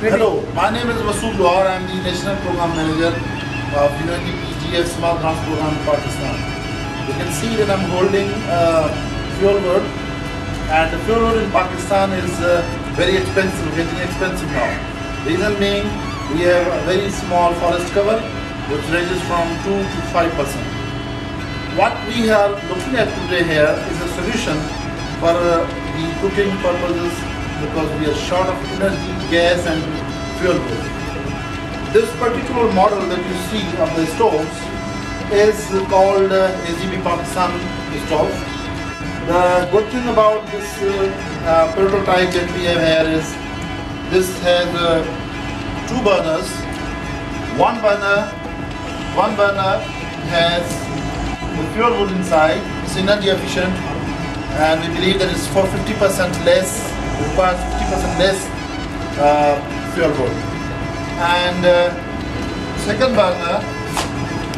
Hello, my name is Masood Lohar. I am the National Program Manager of UNDP Small Grants Program in Pakistan. You can see that I'm holding uh, fuel wood and the fuel wood in Pakistan is uh, very expensive, getting expensive now. Reason being, we have a very small forest cover which ranges from 2 to 5 percent. What we are looking at today here is a solution for uh, the cooking purposes because we are short of energy, gas and fuel. This particular model that you see of the stoves is called uh, AGB Pakistan stove. The good thing about this uh, uh, prototype that we have here is this has uh, two burners. One burner, one burner has the fuel wood inside. It's energy efficient, and we believe that it's for 50% less requires 50% less uh, fuel wood. And uh, second burner,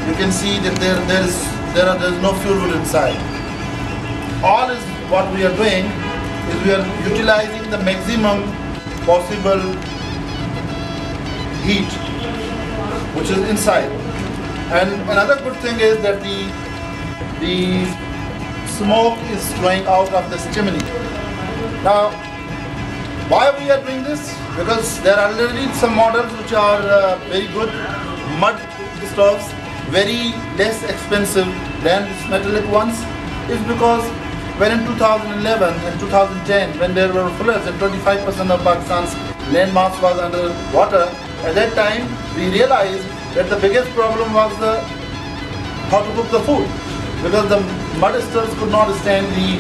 you can see that there there is there are there is no fuel wood inside. All is what we are doing is we are utilizing the maximum possible heat which is inside. And another good thing is that the the smoke is flowing out of this chimney. Now, why we are doing this? Because there are already some models which are uh, very good mud stoves, very less expensive than these metallic ones. Is because when in 2011 and 2010, when there were floods and 25% of Pakistan's landmass was under water, at that time we realized that the biggest problem was the how to cook the food because the mud stoves could not stand the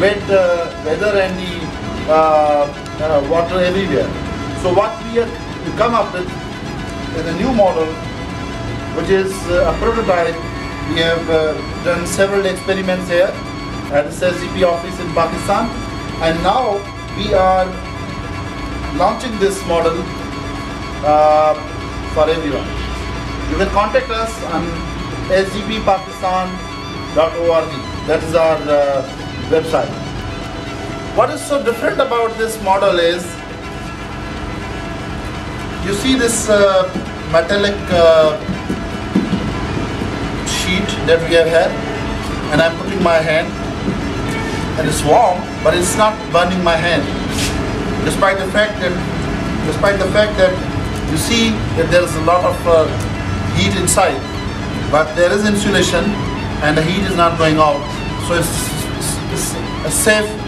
wet uh, weather and the water everywhere. So what we have come up with is a new model which is uh, a prototype. We have uh, done several experiments here at the SSGP office in Pakistan and now we are launching this model uh, for everyone. You can contact us on sgppakistan.org. That is our uh, website. What is so different about this model is you see this uh, metallic uh, sheet that we have here and I'm putting my hand and it's warm but it's not burning my hand. Despite the fact that despite the fact that you see that there is a lot of uh, heat inside but there is insulation and the heat is not going out. So it's, it's, it's a safe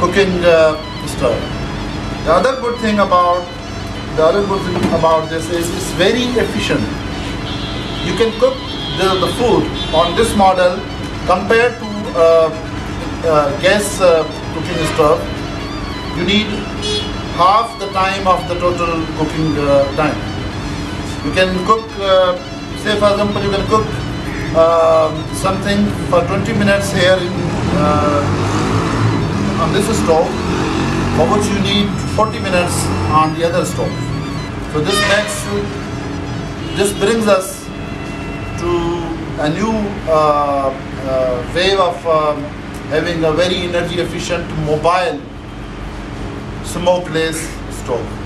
cooking uh, stove. The other good thing about the other good thing about this is it's very efficient. You can cook the, the food on this model compared to uh, uh, gas uh, cooking stove. You need half the time of the total cooking uh, time. You can cook, uh, say for example, you can cook um, something for 20 minutes here in on this stove for which you need 40 minutes on the other stove. So this makes, you, this brings us to a new uh, uh, wave of um, having a very energy efficient mobile smokeless stove.